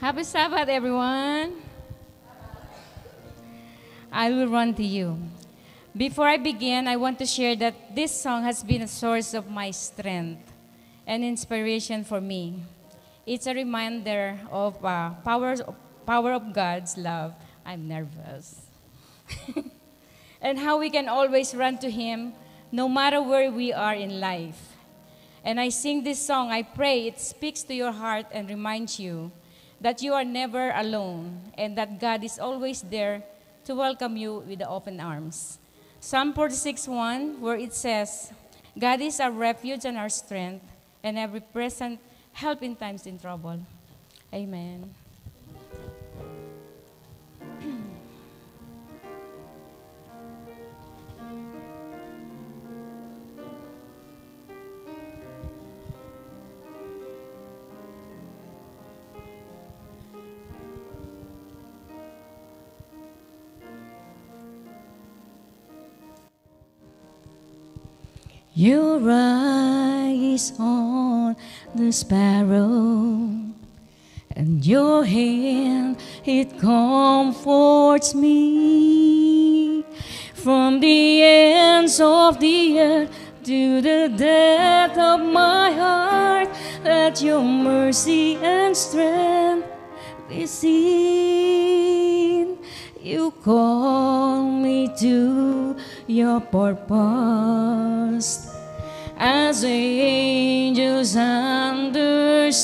Happy Sabbath, everyone. I will run to you. Before I begin, I want to share that this song has been a source of my strength and inspiration for me. It's a reminder of uh, power, power of God's love. I'm nervous. and how we can always run to Him no matter where we are in life. And I sing this song, I pray it speaks to your heart and reminds you that you are never alone and that God is always there to welcome you with open arms. Psalm 46:1, where it says, God is our refuge and our strength, and every present help in times in trouble. Amen. Your eyes on the sparrow, and your hand it comforts me from the ends of the earth to the depth of my heart. Let your mercy and strength be seen. You call me to your purpose. As angels understand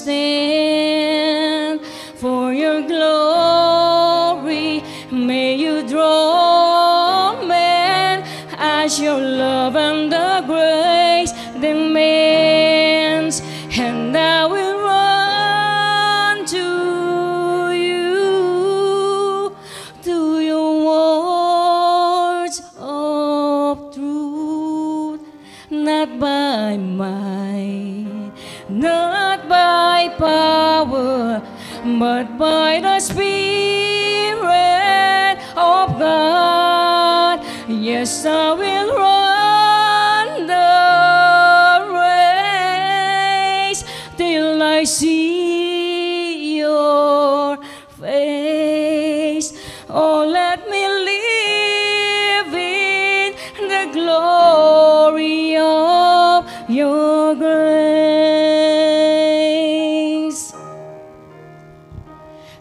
for your glory may you draw men as your love and not by might, not by power, but by the Spirit of God. Yes, I will run the race till I see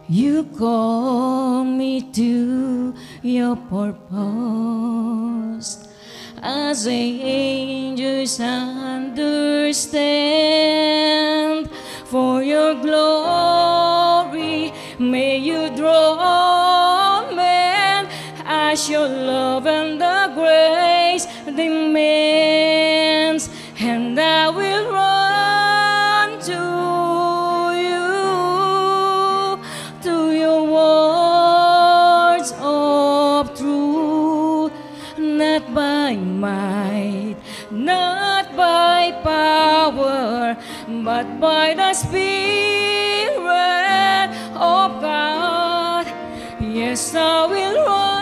You call me to your purpose. As angels understand for your glory may you draw men. As your love and the grace demands but by the spirit of God yes I will run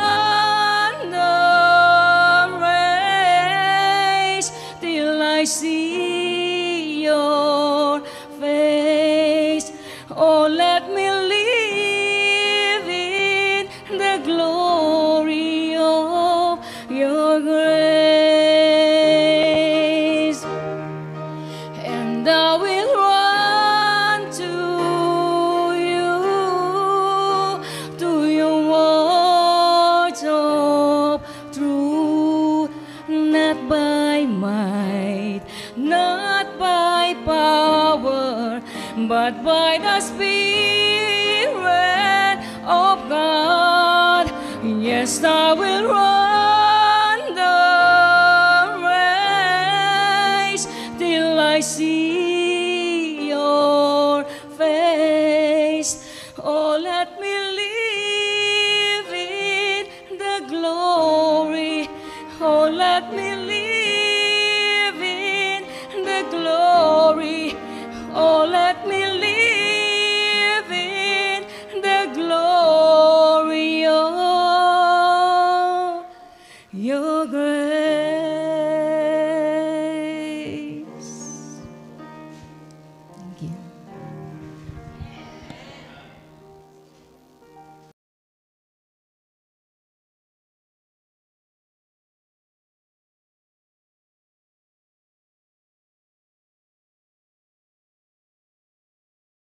but by the spirit of God yes I will run the race till I see your face. Oh, let me live in the glory. Oh, let me